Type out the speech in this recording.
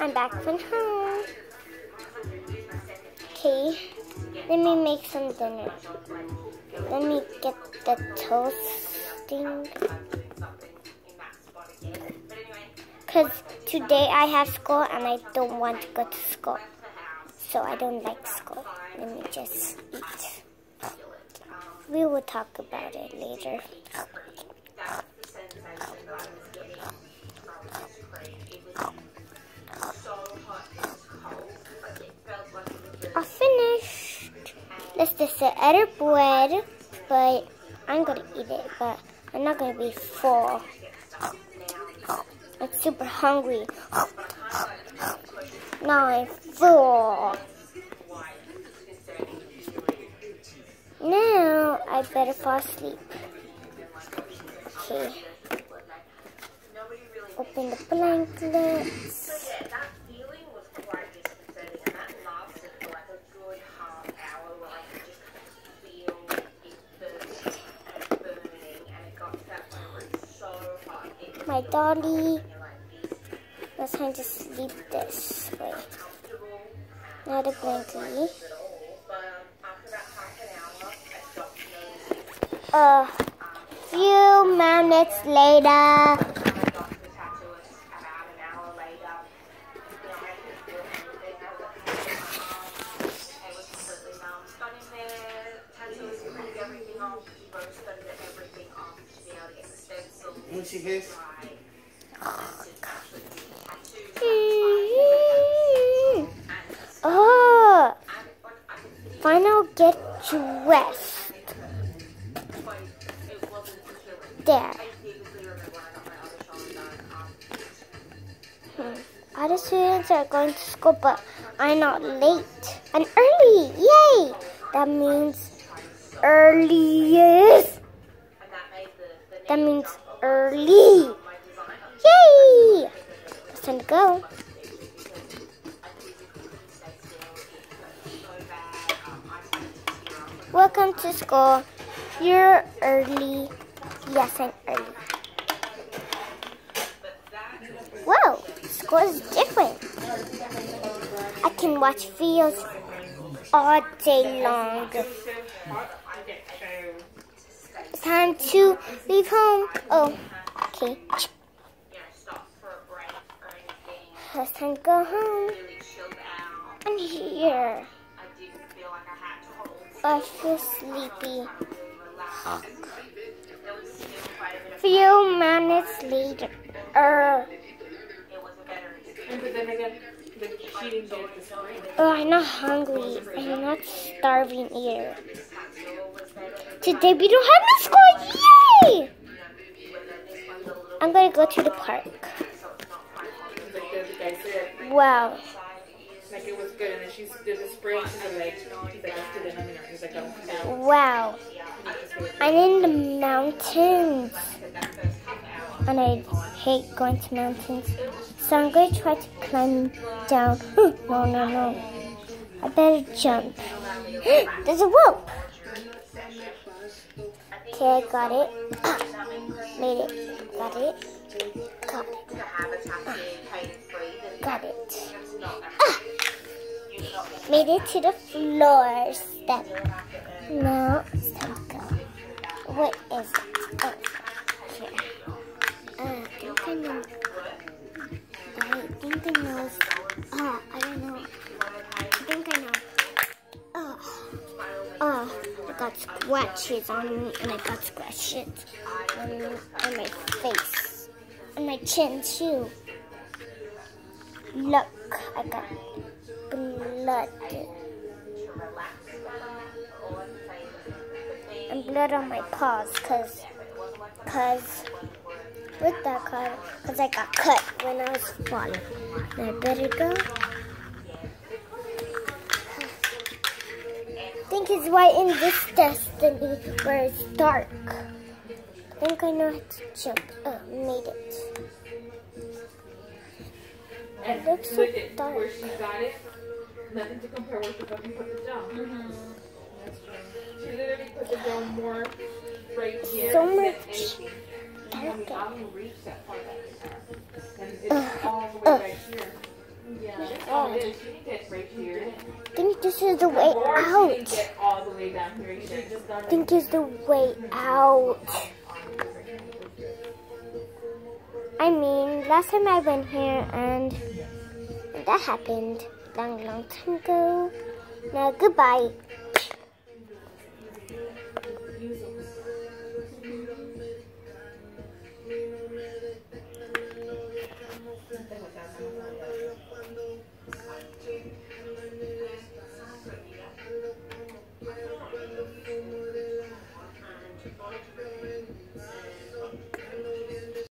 I'm back from home. Okay, let me make some dinner. Let me get the toasting. Because today I have school and I don't want to go to school. So I don't like school. Let me just eat. We will talk about it later. I finished. This is the other bread, but I'm gonna eat it, but I'm not gonna be full. I'm super hungry. Now I'm full. Now I better fall asleep. Okay. Open the blankets. My dolly. Let's time to sleep this way. Now the blankie. A few minutes later. She hits, Oh, final get dressed. There. Hmm. Other students are going to school, but I'm not late. I'm early. Yay! That means earliest. That means early. Yay! It's time to go. Welcome to school. You're early. Yes, I'm early. Whoa, school is different. I can watch videos all day long. To leave home. Oh, okay. It's time to go home. I'm here. I feel sleepy. Few minutes later. Morning. oh, I'm not hungry. I'm not starving either. Today we don't have no school. Yay! I'm gonna go to the park. Like the other guy said, Wow. like it was good. And then she did the spray. She's like, he's like, let's the number. He's like, no. Wow. I'm in the mountains. And I hate going to mountains. So I'm going to try to climb down. no, no, no. I better jump. There's a rope. Okay, got it. Ah, made it. Got it. Got it. Got it. Ah, made it to the floor step. Now go. What is it? Oh, here. Uh, I think I know. I think I know. Know. I Oh, I got scratches on me, and I got scratches on, on my face, and my chin too. Look, I got blood. and blood on my paws because cause with that cut because I got cut when I was falling. And I better go. I think it's right in this destiny where it's dark. I think I know how to jump. Oh, made it. And looks so look dark. where she got it. Nothing to compare where she fucking put the gum. That's true. She literally put the gum more right here So much. anything. gotta I go. wouldn't reach that far back. And it's all the way back here. Yeah, that's oh. all it is. You get right here. I think this is the way Or you out. Way down here. You should just done I think is the way out. I mean, last time I went here and that happened long, long time ago. Now, goodbye.